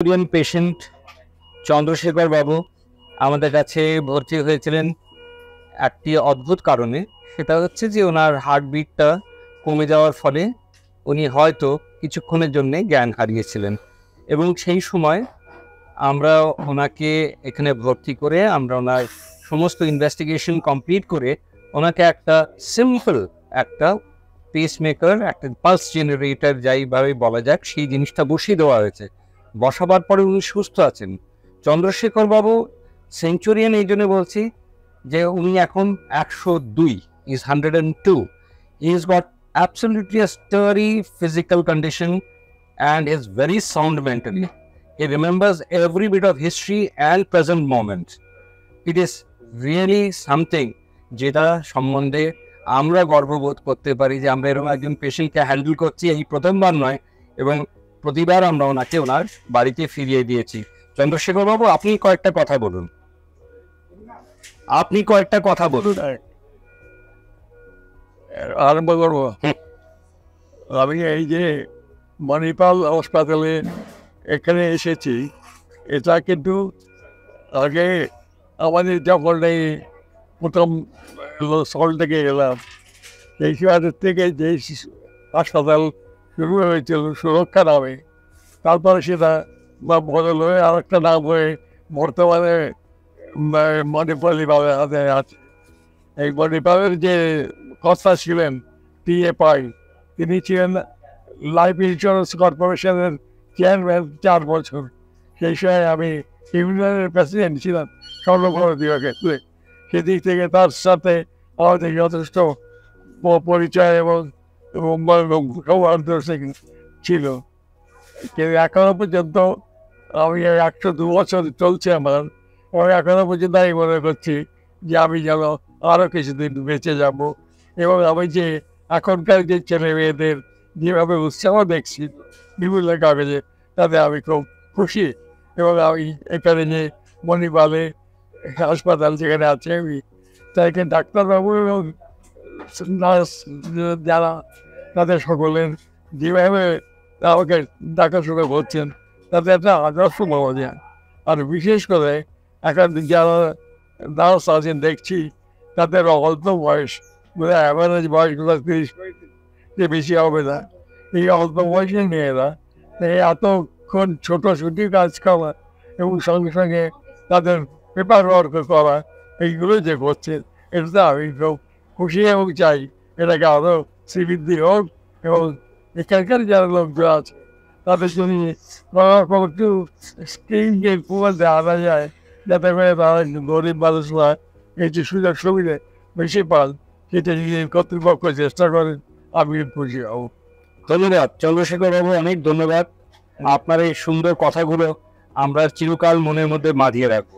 Korean patient Chandrashekhar বাবু আমাদের কাছে ভর্তি হয়েছিলেন একটি অদ্ভুত কারণে। সেটা হচ্ছে যে ওনার হার্টবিটটা কমে যাওয়ার ফলে উনি হয়তো কিছুক্ষণের জন্য জ্ঞান হারিয়েছিলেন এবং সেই সময় আমরা ওনাকে এখানে ভর্তি করে আমরা ওনার সমস্ত ইনভেস্টিগেশন কমপ্লিট করে ওনাকে একটা সিম্পল একটা পেসমেকার একটা পালস জেনারেটর যাইভাবে বলা যাক, সেই জিনিসটা বসিয়ে দেওয়া হয়েছে। বসাবার পরে উনি সুস্থ আছেন। চন্দ্রশেখর বাবু সেঞ্চুরিয়ান এই জন্য বলছি যে উনি এখন একশো দুই is hundred and two is got absolutely starry physical condition and is very sound mentally he remembers every bit of history and present moment it is really something যেটা সম্বন্ধে আমরা গর্ববোধ করতে পারি যে আমরা এরকম একজন পেশেন্টকে হ্যান্ডেল করছি এই প্রথমবার নয়, এবং প্রতিবার আমরা ওনাকে ওনার বাড়িতে ফিরিয়ে দিয়েছি। চন্দ্রশেখর বাবু আপনি কয়েকটা কথা বলুন। আপনি কয়েকটা কথা বলুন। আরম্ভ করব। আমি এই যে মণিপাল হাসপাতালে এখানে এসেছি এটা কিন্তু আগে আমাদের যখন এই প্রথম সল থেকে এলাম সেই সময় থেকে যে শিশু- হাসপাতাল শুরু হয়েছিল সুরক্ষা নামে। তারপরে সেটা বদল হয়ে আরেকটা নাম হয়ে বর্তমানে মণিপালি বাবা হাতে আছে। এই মণিপালের যে কর্তা ছিলেন টি এ পাই তিনি ছিলেন লাইফ ইন্স্যুরেন্স কর্পোরেশনের চেয়ারম্যান চার বছর। সেই সময় আমি ইউনিয়নের প্রেসিডেন্ট ছিলাম সর্বভারতীয় ক্ষেত্রে। সেদিক থেকে তার সাথে আমাদের যথেষ্ট পরিচয় এবং ছিল। কিন্তু এখনও পর্যন্ত আমি একশো দু বছর চলছে আমার। আমি এখনও পর্যন্ত আমি মনে করছি যে আমি যেন আরও কিছুদিন বেঁচে যাব। এবং আমি যে এখনকার যে ছেলে মেয়েদের যেভাবে উৎসাহ দেখছি বিভিন্ন কাগজে, তাতে আমি খুব খুশি। এবং আমি এখানে যে মণিপালে হাসপাতাল যেখানে আছে, আমি তাইকে ডাক্তারবাবু এবং নার্স যারা তাদের সকলের যেভাবে আমাকে দেখাশোনা করছেন, তাতে একটা আদর্শ পাওয়া যায়। আর বিশেষ করে এখন যারা নার্স আছেন, দেখছি তাদের অল্প বয়স মানে অ্যাভারেজ বয়স বয়সগুলো তিরিশ যে বেশি হবে না। এই অল্প বয়সের মেয়েরা এতক্ষণ ছোটোছুটি কাজ করা এবং সঙ্গে সঙ্গে তাদের পেপার ওয়ার্ক করা, এইগুলো যে করছে এটাতে আমি খুব খুশি এবং চাই, এটাকে আরও শ্রীবৃদ্ধি হোক এবং এখানকার যারা লোকজন আছে তাদের যদি কোনো রকম একটু স্কিমকে পুরো দেওয়া যায় যাতে করে তারা গরিব মানুষরা এই যে সুযোগ সুবিধে বেশি পান সেটা যদি কর্তৃপক্ষ চেষ্টা করেন আমি খুশি হব। ধন্যবাদ। চন্দ্রশেখর বাবু অনেক ধন্যবাদ। আপনার এই সুন্দর কথাগুলো আমরা চিরকাল মনের মধ্যে মাধিয়ে রাখব।